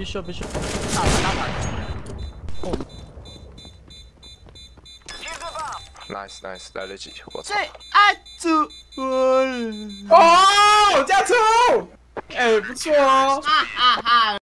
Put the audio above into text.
必须要，必须要。大团，大团。Nice, nice，来得及，我操！最爱主播，哦，加粗，哎、不错哦，啊啊，